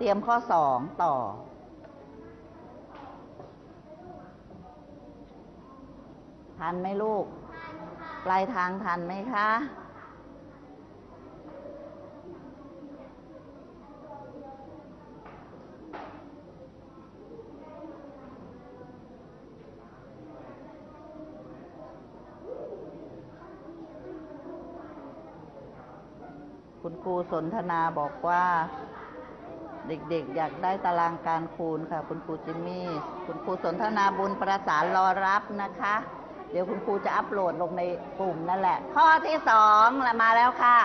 เตรียมข้อสองต่อ ทันไหมลูก ปลายทางทันไหมคะ คุณครูสนทนาบอกว่า เด็กๆ อยากได้ตารางการคูณค่ะ คุณครูจิมมี่ คุณครูสนทนาบุญประสานรอรับนะคะ เดี๋ยวคุณครูจะอัปโหลดลงในกลุ่มนั่นแหละ ข้อที่สองมาแล้วค่ะ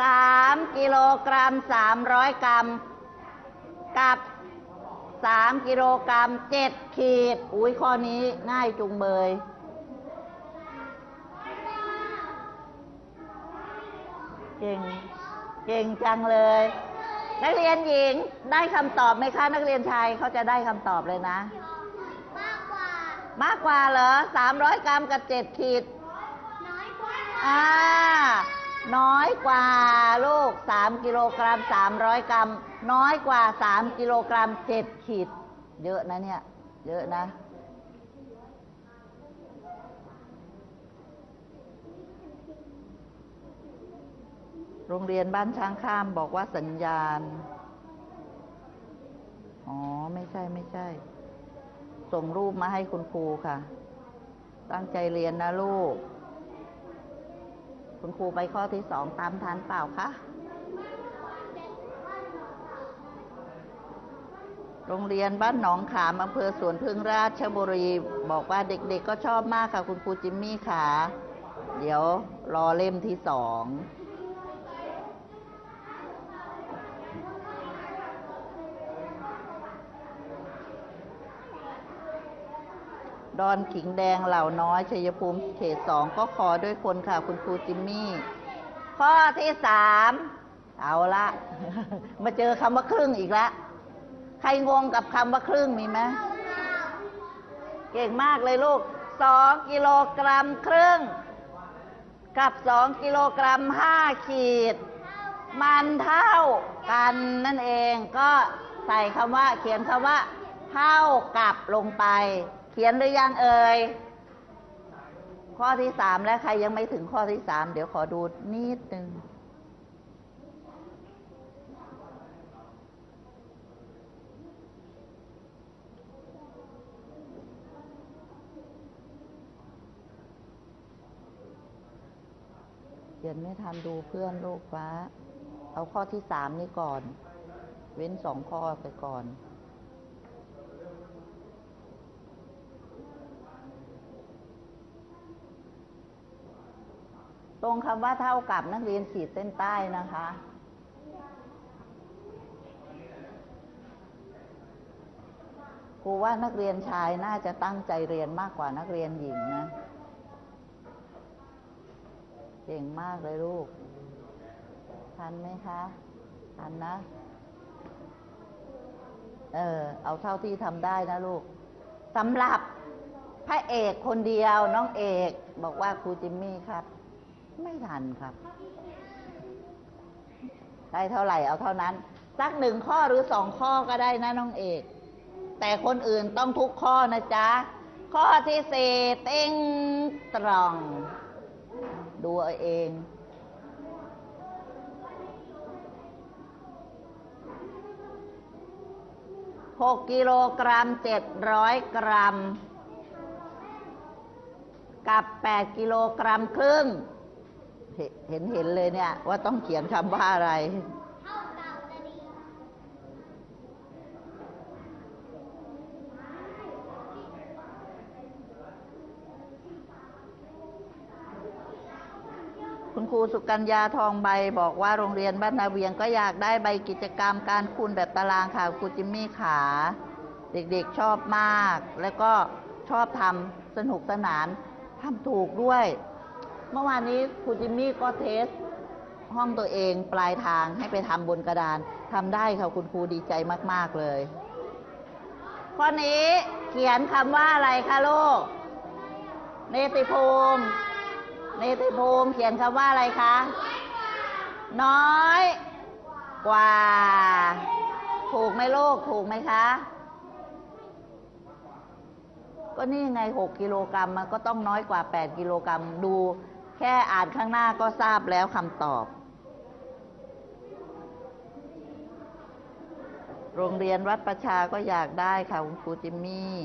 สามกิโลกรัมสามร้อยกรัม กับสามกิโลกรัมเจ็ดขีด อุ้ยข้อนี้ง่ายจุงเบยเก่ง เก่งจังเลย นักเรียนหญิงได้คำตอบไหมคะ นักเรียนชายเขาจะได้คำตอบเลยนะ มากกว่า มากกว่าเหรอสามร้อยกรัมกับเจ็ดขีด น้อยกว่าอ่า น้อยกว่าลูกสามกิโลกรัมสามร้อยกรัม น้อยกว่าสามกิโลกรัมเจ็ดขีด เยอะนะเนี่ย เยอะนะ โรงเรียนบ้านช้างข้ามบอกว่าสัญญาณ อ๋อ ไม่ใช่ไม่ใช่ ส่งรูปมาให้คุณครูค่ะ ตั้งใจเรียนนะลูก คุณครูไปข้อที่สองตามทันเปล่าคะโรงเรียนบ้านหนองขามอำเภอสวนพึ่งราชบุรี บอกว่าเด็กๆก็ชอบมากค่ะ คุณครูจิมมี่ค่ะ เดี๋ยวรอเล่มที่สอง ดอนขิงแดงเหล่าน้อยชัยภูมิเขตสองก็ขอด้วยคนค่ะ คุณครูจิมมี่ ข้อที่สามเอาละ มาเจอคำว่าครึ่งอีกละ ใครงงกับคำว่าครึ่งมีไหมเก่งมากเลยลูกสองกิโลกรัมครึ่ง กับสองกิโลกรัมห้าขีด มันเท่ากันนั่นเองก็ใส่คำว่าเขียนคำว่า เท่ากับลงไป ขียนหรือยังเอ่ย ข้อที่สามแล้วใครยังไม่ถึงข้อที่สามเดี๋ยวขอดูนิดนึง เขียนไม่ทันดูเพื่อนลูกฟ้า เอาข้อที่สามนี่ก่อน เว้นสองข้อไปก่อน ตรงคำว่าเท่ากับนักเรียนขีดเส้นใต้นะคะ ครูว่านักเรียนชายน่าจะตั้งใจเรียนมากกว่านักเรียนหญิงนะ เก่งมากเลยลูก ทันไหมคะ ทันนะ เออ เอาเท่าที่ทำได้นะลูกสำหรับพระเอกคนเดียวน้องเอกบอกว่าครูจิมมี่ครับ ไม่ทันครับได้เท่าไหร่เอาเท่านั้น สักหนึ่งข้อหรือสองข้อก็ได้นะน้องเอก แต่คนอื่นต้องทุกข้อนะจ๊ะ ข้อที่สี่ติ้งตรอง ดูเอาเองหกกิโลกรัมเจ็ดร้อยกรัม กับแปดกิโลกรัมครึ่ง เห็นเห็นเลยเนี่ย ว่าต้องเขียนคำว่าอะไรคุณครูสุกัญญาทองใบบอกว่าโรงเรียนบ้านนาเวียงก็อยากได้ใบกิจกรรมการคูณแบบตารางค่ะครูจิมมี่ขา เด็กๆชอบมาก แล้วก็ชอบทำสนุกสนานทำถูกด้วย มื่อวานนี้ครูจิมมี่ก็เทส ห้องตัวเองปลายทางให้ไปทำบนกระดานทำได้ค่ะคุณครูดีใจมาก ๆ เลย ข้อนี้เขียนคำว่าอะไรคะลูก เนติภูมิ เนติภูมิเขียนคำว่าอะไรคะ น้อยกว่า ถูกไหมลูก ถูกไหมคะ ก็นี่ไงหกกิโลกรัมมันก็ต้องน้อยกว่าแปดกิโลกรัมดู แค่อ่านข้างหน้าก็ทราบแล้วคำตอบ โรงเรียนวัดประชาก็อยากได้ค่ะ คุณครูจิมมี่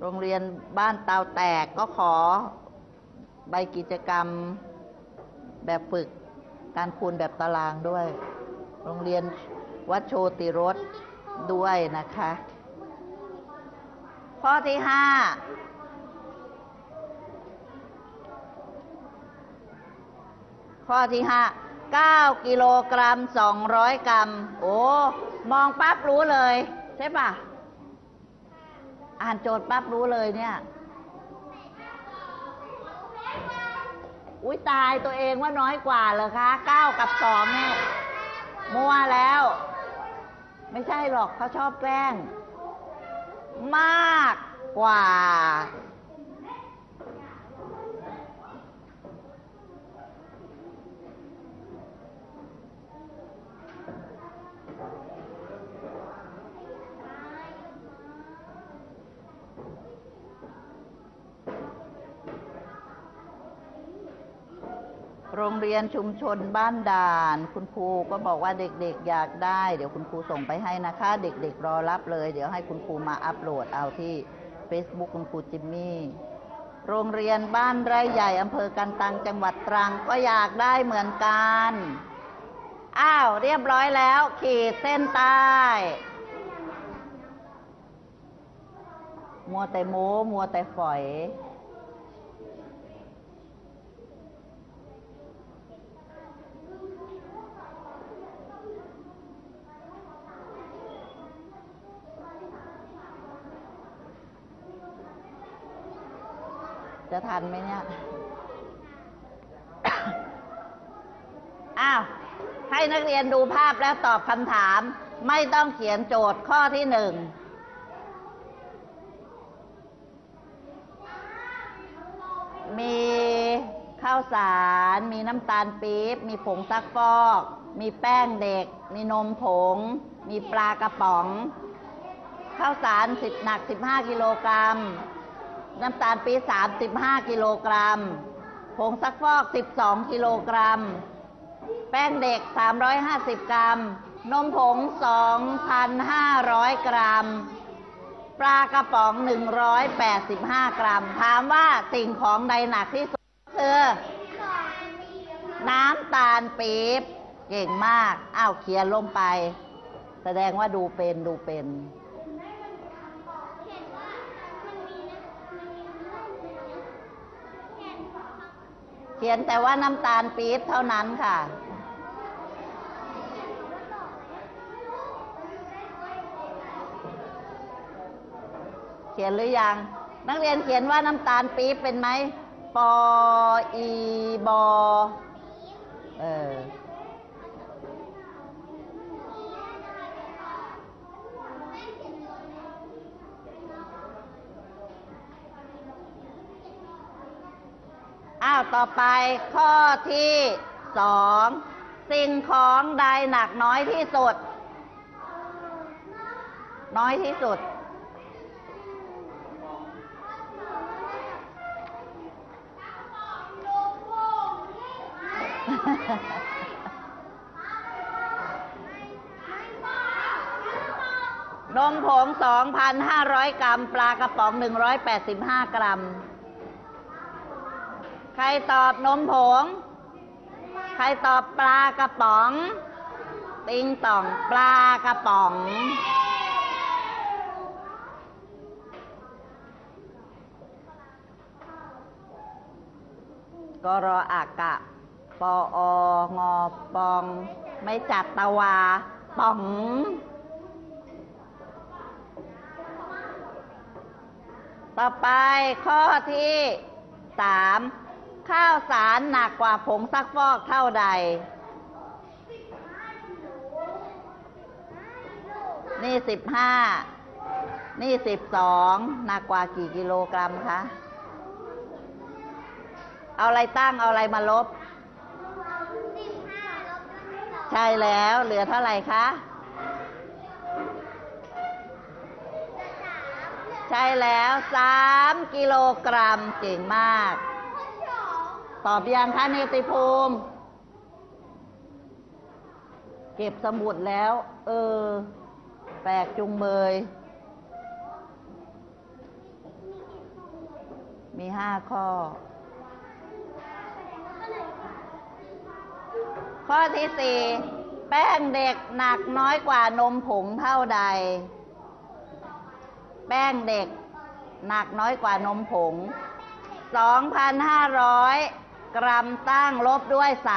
โรงเรียนบ้านเตาแตกก็ขอใบกิจกรรมแบบฝึกการคูณแบบตารางด้วย โรงเรียนวัดโชติรสด้วยนะคะ ข้อที่ห้า ข้อที่ห้าเก้ากิโลกรัมสองร้อยกรัม โอ้ มองปั๊บรู้เลย ใช่ปะอ่านโจทย์ปั๊บรู้เลยเนี่ย อุ้ยตายตัวเองว่าน้อยกว่าเหรอคะเก้ากับสองเนี่ยมัวแล้ว ไม่ใช่หรอกเขาชอบแกล้ง มากกว่า โรงเรียนชุมชนบ้านด่าน คุณครูก็บอกว่าเด็กๆอยากได้ เดี๋ยวคุณครูส่งไปให้นะคะ เด็กๆรอรับเลย เดี๋ยวให้คุณครูมาอัปโหลดเอาที่ Facebook คุณครูจิมมี่โรงเรียนบ้านไร่ใหญ่อำเภอกันตังจังหวัดตรังก็อยากได้เหมือนกัน อ้าว เรียบร้อยแล้ว ขีดเส้นใต้มัวแต่โม้มัวแต่ฝอย จะทันไหมเนี่ย อ้าว ให้นักเรียนดูภาพแล้วตอบคำถาม ไม่ต้องเขียนโจทย์ข้อที่หนึ่งมีข้าวสาร มีน้ำตาลปี๊บ มีผงซักฟอก มีแป้งเด็ก มีนมผง มีปลากระป๋อง ข้าวสารสิบหนัก 15 กิโลกรัม น้ำตาลปี๊บ35 กิโลกรัม ผงซักฟอก 12 กิโลกรัม แป้งเด็ก 350 กรัม นมผง 2,500 กรัม ปลากระป๋อง 185 กรัม ถามว่าสิ่งของใดหนักที่สุดคือน้ำตาลปี๊บ เก่งมาก อ้าวเขียนลงไป แสดงว่าดูเป็นดูเป็น เขียนแต่ว่าน้ำตาลปี๊บเท่านั้นค่ะ เขียนหรือยัง นักเรียนเขียนว่าน้ำตาลปี๊บเป็นไหม ปออีบอเออ อ้าว ต่อไปข้อที่สองสิ่งของใดหนักน้อยที่สุด น้อยที่สุด นมผง 2,500 กรัม ปลากระป๋อง 185 กรัม ใครตอบนมผง ใครตอบปลากระป๋อง ติงต่องปลากระป๋องกรออากะ ปอองอปอง ไม่จัดตะวาป๋องต่อไปข้อที่สาม ข้าวสารหนักกว่าผงซักฟอกเท่าใด นี่สิบห้า นี่สิบสองหนักกว่ากี่กิโลกรัมคะ เอาอะไรตั้งเอาอะไรมาลบ ใช่แล้วเหลือเท่าไหร่คะ ใช่แล้วสามกิโลกรัมเก่งมาก ตอบยังคะเนติภูมิ เก็บสมุดแล้ว เออ แปลกจุงเบยมีห้าข้อ ข้อที่สี่แป้งเด็กหนักน้อยกว่านมผงเท่าใด แป้งเด็กหนักน้อยกว่านมผง2,500 กรัมตั้งลบด้วย305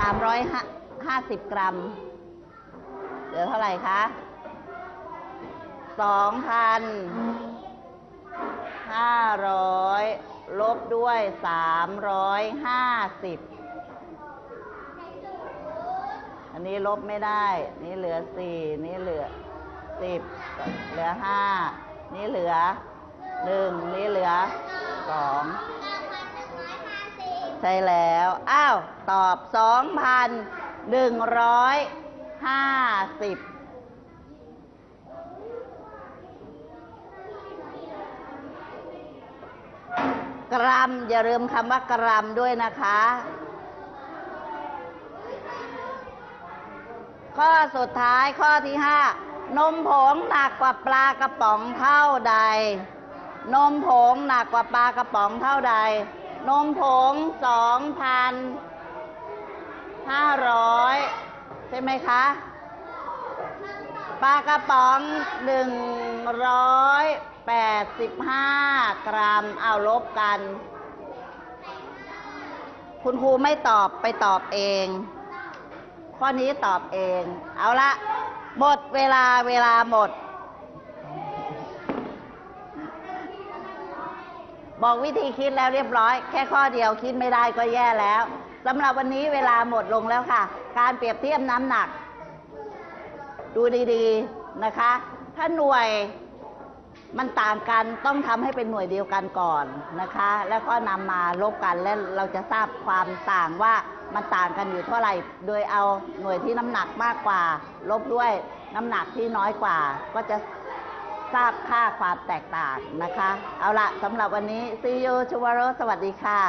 350กรัม เหลือเท่าไหร่คะ2,500ลบด้วย350อันนี้ลบไม่ได้ นี่เหลือสี่นี่เหลือสิบเหลือห้านี่เหลือหนึ่งนี่เหลือสอง ใช่แล้ว อ้าว ตอบสองพันหนึ่งร้อยห้าสิบกรัม อย่าลืมคำว่ากรัมด้วยนะคะ ข้อสุดท้ายข้อที่ห้านมผงหนักกว่าปลากระป๋องเท่าใด นมผงหนักกว่าปลากระป๋องเท่าใด นมผงสองพันห้าร้อยใช่ไหมคะปลากระป๋องหนึ่งร้อยแปดสิบห้ากรัมเอาลบกัน คุณครูไม่ตอบไปตอบเอง ข้อนี้ตอบเอง เอาละ หมดเวลาเวลาหมด บอกวิธีคิดแล้วเรียบร้อย แค่ข้อเดียวคิดไม่ได้ก็แย่แล้วสำหรับวันนี้เวลาหมดลงแล้วค่ะ การเปรียบเทียบน้ำหนัก ดูดีๆนะคะ ถ้าหน่วยมันต่างกันต้องทำให้เป็นหน่วยเดียวกันก่อนนะคะ แล้วก็นำมาลบกันและเราจะทราบความต่างว่ามันต่างกันอยู่เท่าไหร่ โดยเอาหน่วยที่น้ำหนักมากกว่า ลบด้วยน้ำหนักที่น้อยกว่าก็จะ ทราบค่าความแตกต่างนะคะ เอาละสำหรับวันนี้ see you tomorrow สวัสดีค่ะ